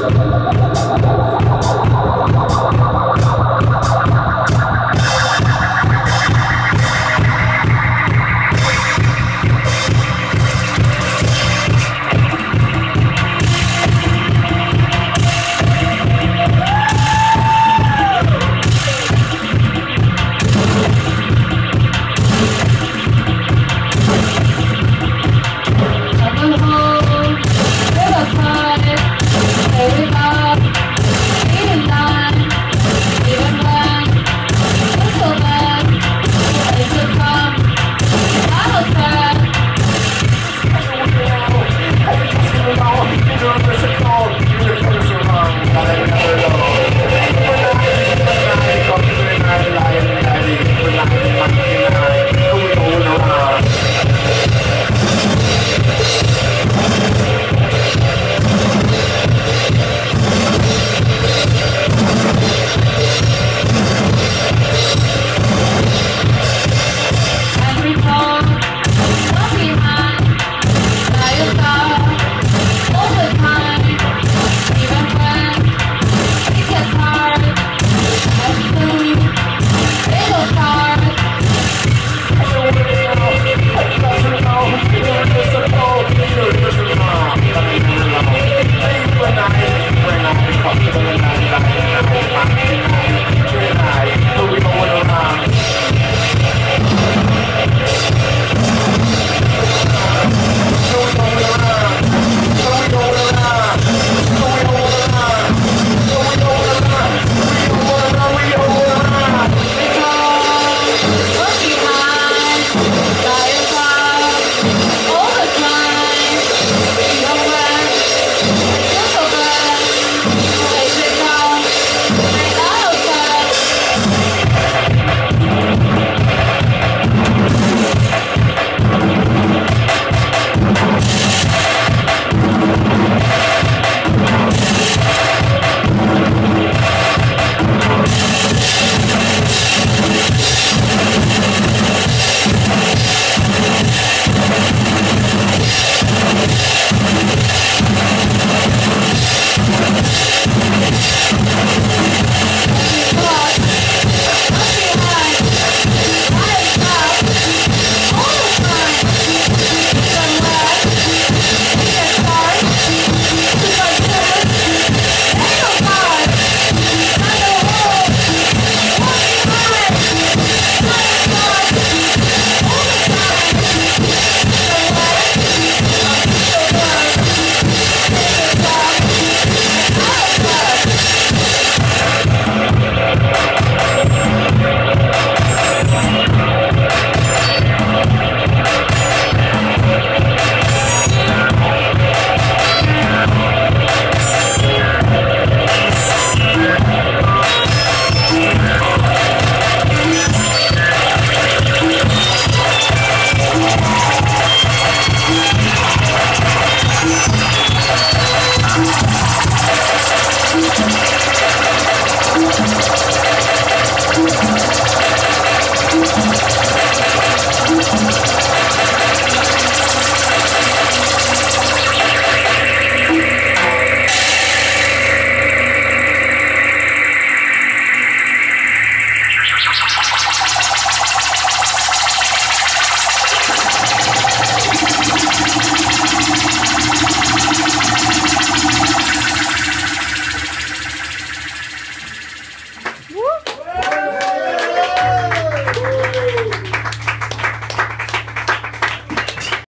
la la Thank you.